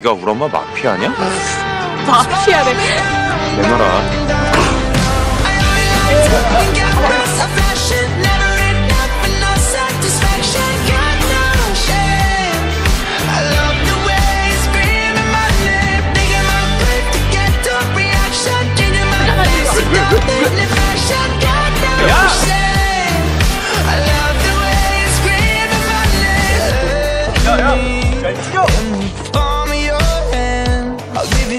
네가 우리 엄마 마피아냐? 마피아래. 내놔